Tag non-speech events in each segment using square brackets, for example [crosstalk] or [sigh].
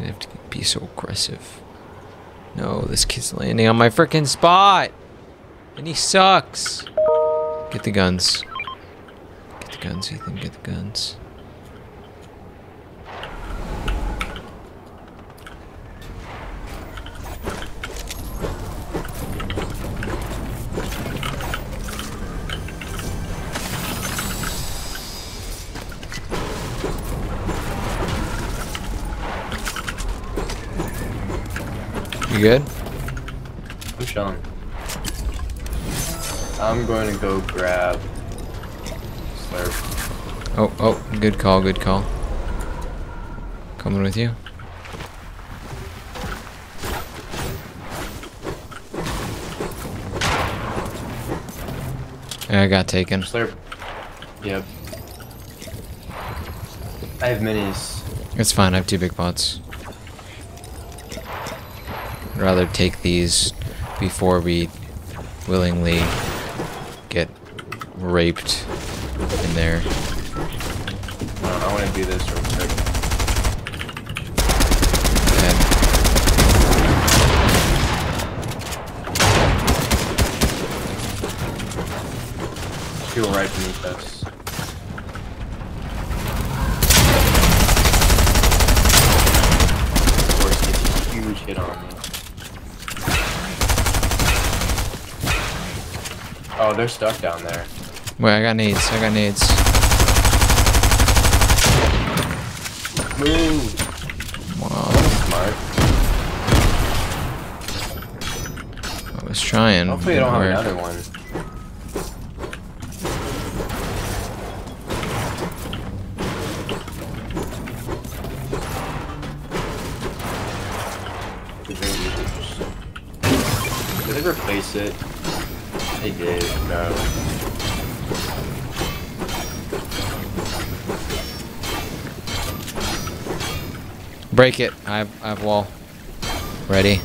Didn't have to be so aggressive. No, this kid's landing on my freaking spot! And he sucks! Get the guns. Get the guns, Ethan, get the guns. You good? I'm chilling. I'm going to go grab Slurp. Oh, oh, good call, good call. Coming with you. I got taken. Slurp. Yep. I have minis. It's fine, I have two big pots. Rather take these before we willingly get raped in there. Uh, I want to do this real quick. People right beneath us. Of course, he gets a huge hit on me. Oh, they're stuck down there. wait, I got nades, I got nades. Move! Wow, Smart. I was trying. Hopefully, you don't have another one. Did they replace it? They did. No. Break it. I have, I have wall. Ready.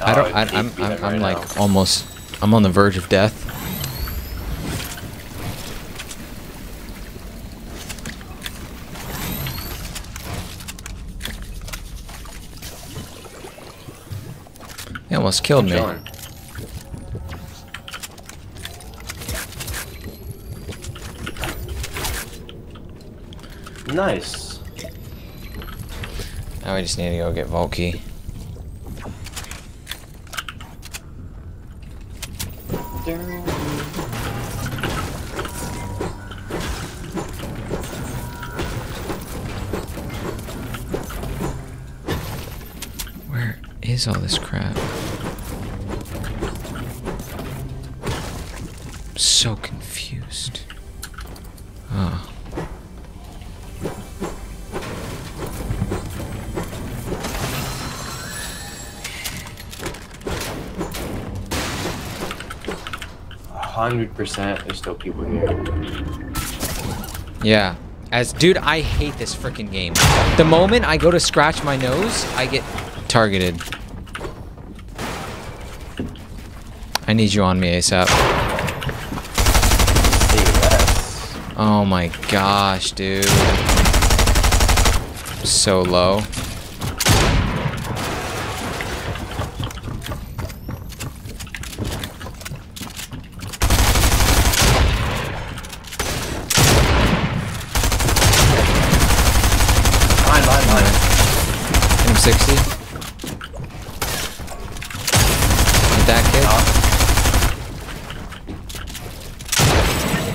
I don't. Oh, I, it I'm. I'm, I'm right like now. almost. I'm on the verge of death. They almost killed me. Nice. Now we just need to go get Volky. Where is all this crap? So confused. Oh. hundred percent. There's still people here. Yeah. As dude, I hate this freaking game. The moment I go to scratch my nose, I get targeted. I need you on me ASAP. Say less. Oh my gosh, dude. So low. Mine, mine, mine. M60. Get that kid.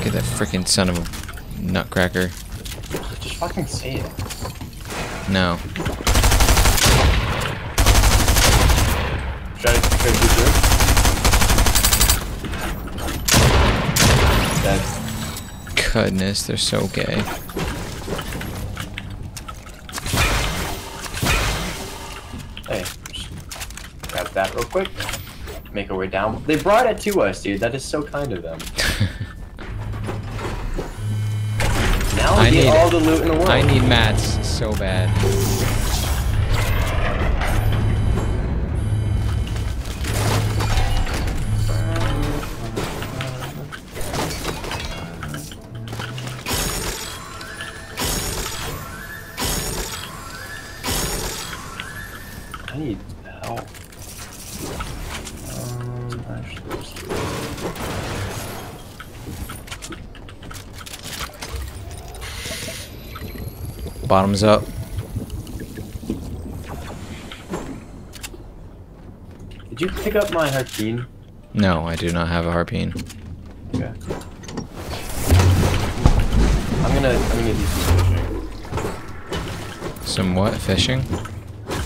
Get that freaking son of a nutcracker. Just fucking say it. No. Try to try to through. Dead. Goodness, they're so gay. Hey, just grab that real quick. Make our way down. They brought it to us, dude. That is so kind of them. [laughs] Now I need all the loot in the world. I need mats so bad. I need help. Bottoms up. Did you pick up my harpoon? No, I do not have a harpoon. Okay. I'm gonna I'm gonna do some fishing. Some what? Fishing?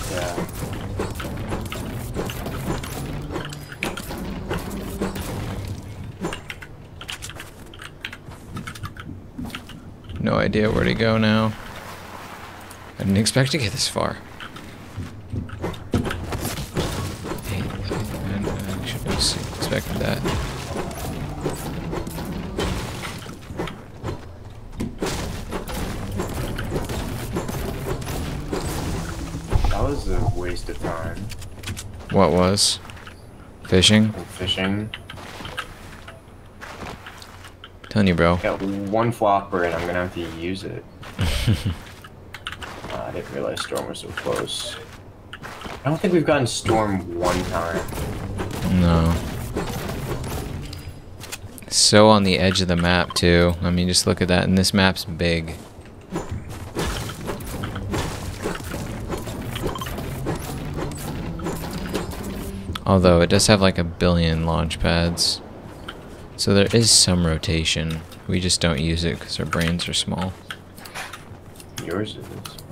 Yeah. No idea where to go now. I didn't expect to get this far. Hey, I, I should have expected that. That was a waste of time. What was? Fishing? Fishing. Telling you, bro. Got one flopper and I'm gonna have to use it. [laughs] I didn't realize storm was so close. I don't think we've gotten storm one time. No. So on the edge of the map too. I mean, just look at that, and this map's big. Although it does have like a billion launch pads. So there is some rotation. We just don't use it because our brains are small. Yours is.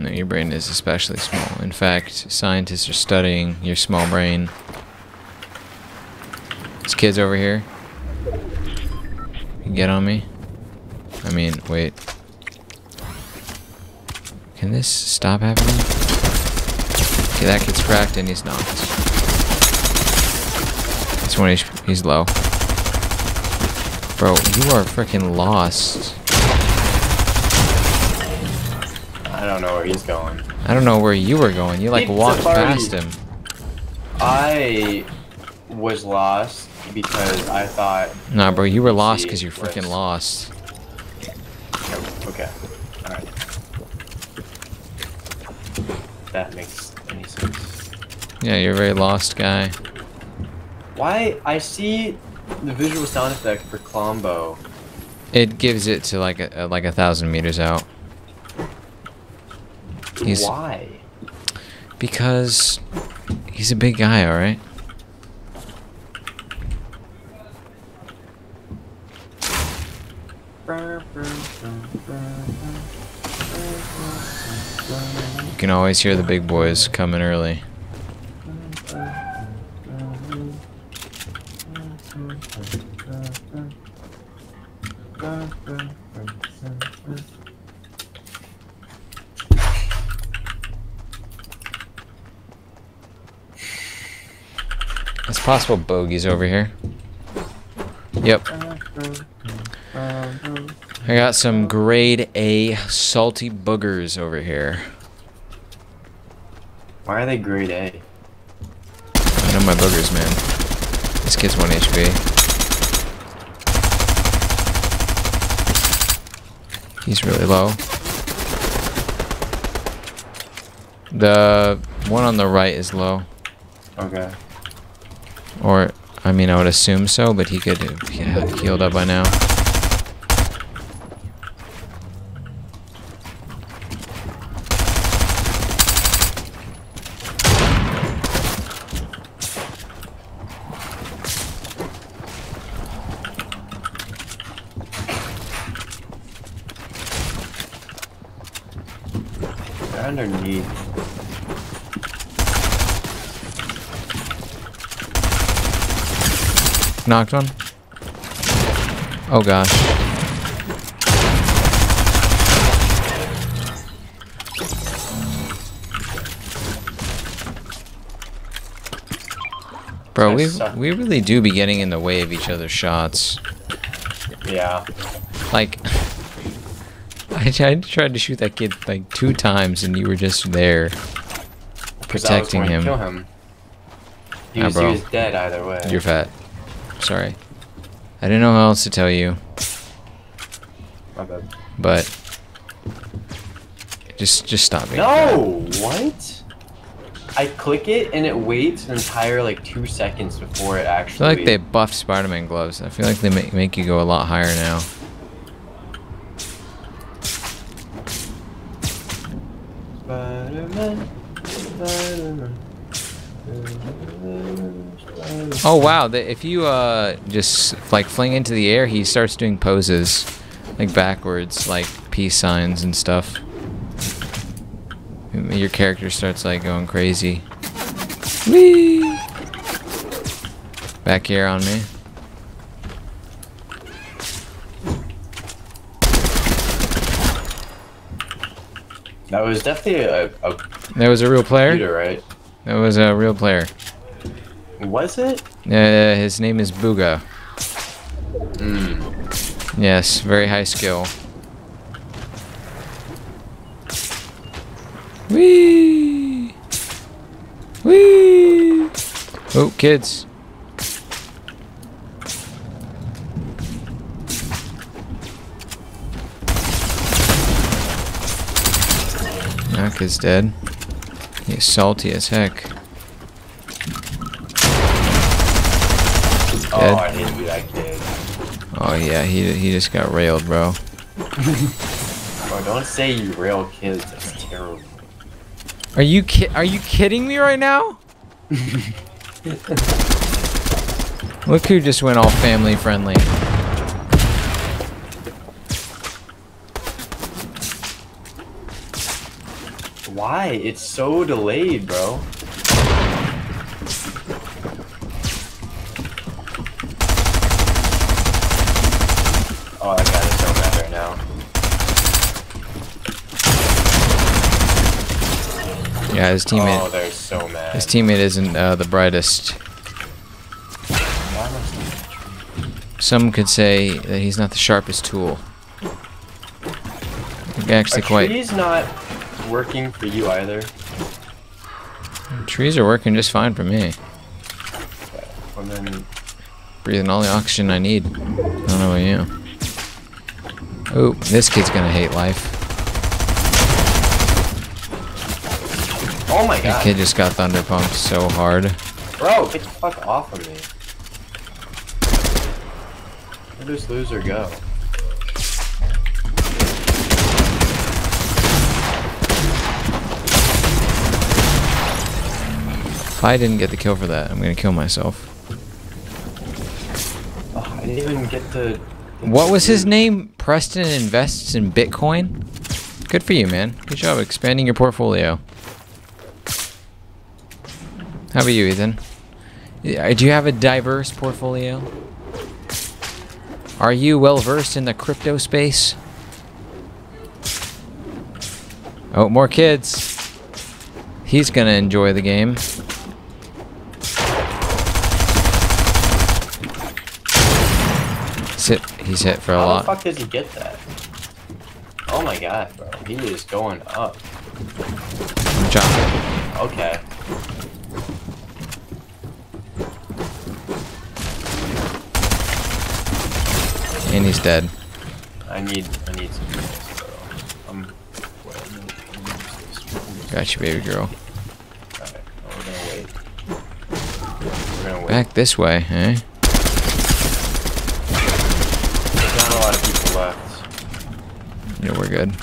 No, your brain is especially small. In fact, scientists are studying your small brain. This kid's over here. Get on me? I mean, wait. Can this stop happening? Okay, that kid's cracked and he's knocked. This one, he's low. Bro, you are freaking lost. I don't know where he's going. I don't know where you were going. You like Pizza walked party. past him. I was lost because I thought. Nah, bro, you were lost because you're freaking was- lost. Okay. Alright. That makes any sense. Yeah, you're a very lost guy. Why? I see the visual sound effect for Klombo. It gives it to like a like a thousand meters out He's- Why? because he's a big guy. All right. You can always hear the big boys coming early. It's possible bogeys over here. Yep. I got some grade A salty boogers over here. Why are they grade A? I know my boogers, man. This kid's 1 HP. He's really low. The one on the right is low. Okay. Or, I mean, I would assume so, but he could have healed up by now. Underneath. Knocked one. Oh gosh. Bro, we we really do be getting in the way of each other's shots. Yeah. Like, [laughs] I, I tried to shoot that kid like two times, and you were just there was protecting him. Kill him. He Ah, was, he was dead either way. You're fat. Sorry. I didn't know how else to tell you, My bad. but just just stop me. No! What? I click it and it waits an entire like two seconds before it actually. I feel like they buffed Spider-Man gloves. I feel like they make, make you go a lot higher now. Oh wow! The, if you uh just like fling into the air, he starts doing poses, like backwards, like peace signs and stuff. Your character starts like going crazy. Whee! Back here on me. That was definitely a, a That was a real player. computer, right? That was a real player. Was it? Uh, his name is Buga. Mm. Yes, very high skill. Whee! Whee! Oh, kids. That kid's dead. He's salty as heck. Oh, dead. I hate you, that kid. Oh yeah, he he just got railed, bro. Oh, don't say you real kids. That's terrible. Are you ki- Are you kidding me right now? Look who just went all family friendly. Why? It's so delayed, bro. Oh, that guy is so mad right now. Yeah, his Oh, teammate. they're so mad. His teammate isn't uh, the brightest. Why am I still in the tree? Some could say that he's not the sharpest tool. Actually, Are quite. trees not working for you either? Trees are working just fine for me. Well then, Breathing all the oxygen I need. I don't know about you. Oh, this kid's gonna hate life. Oh my That god, kid just got thunder pumped so hard. bro, get the fuck off of me. Where does loser go? If I didn't get the kill for that, I'm gonna kill myself. Oh, I didn't even get to. What was his name? Preston invests in Bitcoin. Good for you, man. Good job expanding your portfolio. How about you, Ethan? Do you have a diverse portfolio? Are you well versed in the crypto space? Oh, more kids. He's gonna enjoy the game. Sit. He's hit for a How lot. the fuck does he get that? Oh my god, bro, he is going up. Chop. Okay. And he's dead. I need, I need some minutes, bro. I'm. Wait, I'm gonna, I'm gonna use. Got you, baby girl. Alright, well, we're gonna wait. We're gonna wait. Back this way, eh? There's not a lot of people left. Yeah, we're good.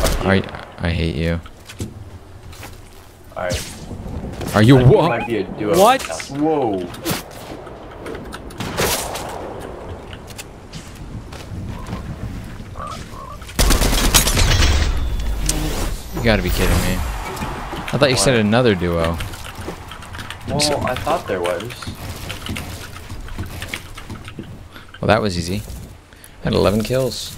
Fuck you. I I hate you. Alright. Are you I what? might be a duo What? Whoa. Gotta be kidding me. I thought you said another duo. Well, I thought there was. Well, that was easy. Had 11 kills.